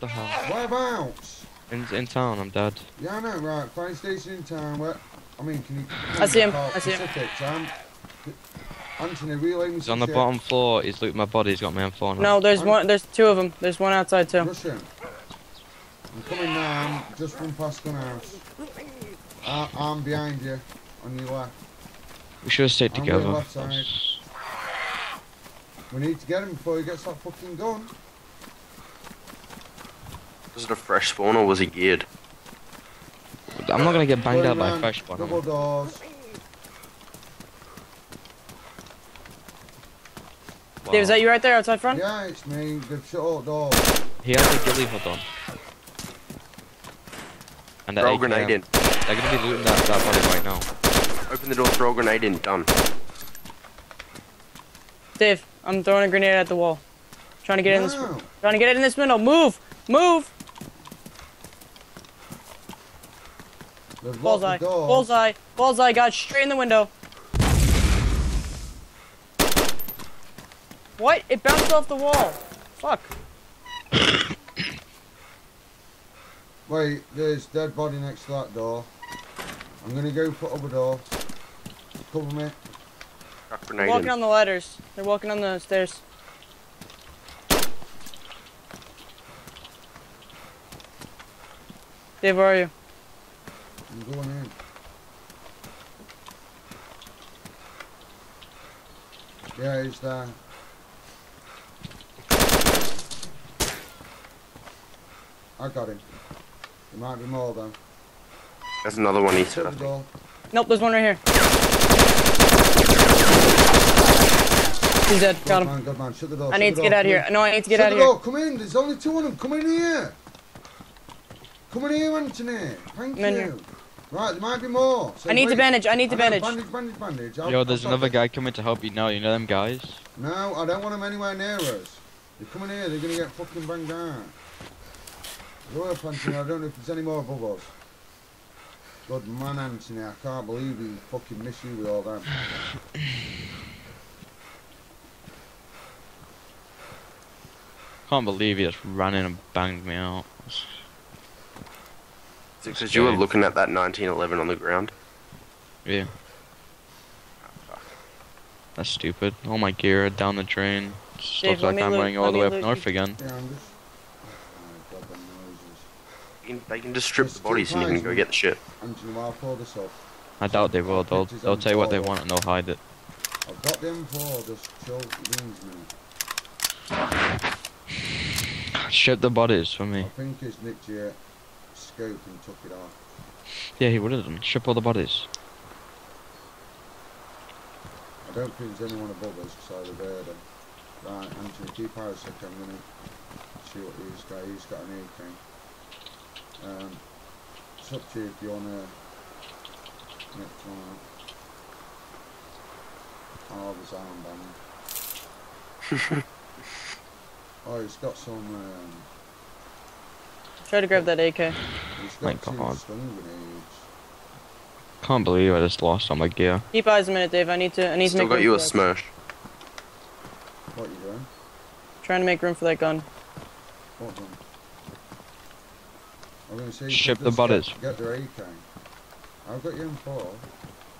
What the hell? Whereabouts? In, in town, I'm dead. Yeah, I know, right. Fire station in town. Where? I mean, can you? I see him, I see him. Pacific, Sam. Anthony, relay me He's on the shit. bottom floor. He's looting my body. He's got my M4 now. No, there's I'm- one. There's two of them. There's one outside too. Rush him. I'm coming now. I'm just run past the house. I, I'm behind you, on your left. We should have stayed I'm together. left side. We need to get him before he gets that fucking gun. Was it a fresh spawn or was it geared? I'm not gonna get banged out by a fresh spawn. am Double doors. Wow. Dave, is that you right there outside front? Yeah, it's me. They've shut all doors. He has a ghillie hood on. And that Throw a grenade in. They're gonna be looting that, that body right now. Open the door, throw a grenade in. Done. Dave, I'm throwing a grenade at the wall. Trying to get in this. Trying to get it in this window. Move, move. They've Bullseye, door. bullseye, bullseye. Got straight in the window. What? It bounced off the wall. Fuck. Wait, there's dead body next to that door. I'm gonna go put up a door. Cover me. They're walking on the ladders. They're walking on the stairs. Dave, where are you? I'm going in. Yeah, he's there. I got him. There might be more though. There's another one he said, I Shut the door. Nope, there's one right here. He's dead. Got Good him. man, good man. Shut the door. I shut need to get door, out of here. No, I need to get Shut out of the here. door. Come in. There's only two of them. Come in here. Come in here, Anthony. Thank I'm in you. Here. Right, there might be more. So I need to wait. bandage. I need to I bandage. Bandage, bandage, bandage. I'll- Yo, I'll there's another guy coming to help you now. You know them guys? No, I don't want them anywhere near us. They're coming here, they're gonna get fucking banged out. Royal up, I don't know if there's any more above us. Good man, Anthony, I can't believe he fucking missed you with all that. Can't believe he just ran in and banged me out. Because you were looking at that 1911 on the ground. Yeah. That's stupid. All my gear down the drain. Just Dave, looks like I'm look- running all the way up north again. Yeah, I'm just... Oh, God, them noises. They can, they can just strip Just the bodies and you can go get the shit. I pull this up, I doubt they will. They'll they'll tell you what they want and they'll hide it. I've got them four, just chill, leans me. Ship the bodies for me. I me. think it's nicked your scope and took it off. Yeah, he would have done. Ship all the bodies. I don't think there's anyone above us, so I'd have heard him. Right, Anthony, keep out a sec, I'm gonna see what he's got. He's got an AK. Um, it's up to you if you wanna nick one out. Oh, there's armband. oh, he's got some, um, Try to grab that AK. he's My God. Can't believe I just lost all my gear. Keep eyes a minute, Dave. I need to. I need to Still make got room you a that. smash. What are you doing? Trying to make room for that gun. What one? I'm gonna say you Ship could the just bodies. Get, get their AK. I've got you M4.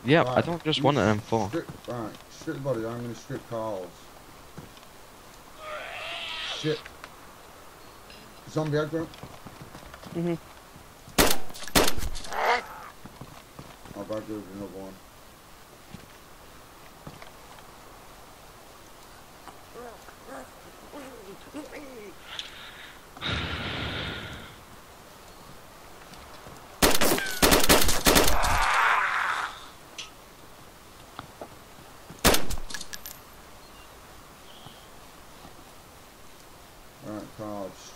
Yeah, I don't just you want an M4. Strip, right, strip the body. I'm gonna strip Carl's. Shit. Zombie aggro. Mhm. I've aggroed another one. Right,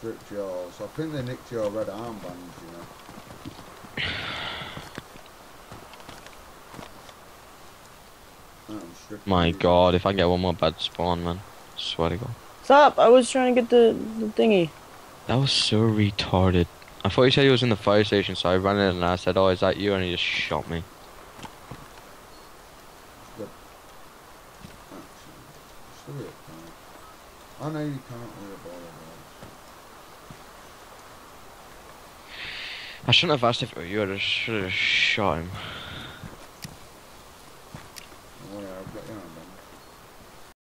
stripped yours. I think they nicked your red armbands, you know. Right, I'm stripping My god, if I get one more bad spawn, man. Swear to god. Stop! I was trying to get the the thingy. That was so retarded. I thought you said he was in the fire station, so I ran in and I said, oh, is that you? And he just shot me. Still it, I know you can't worry about it. I shouldn't have asked if it were you. I should have shot him.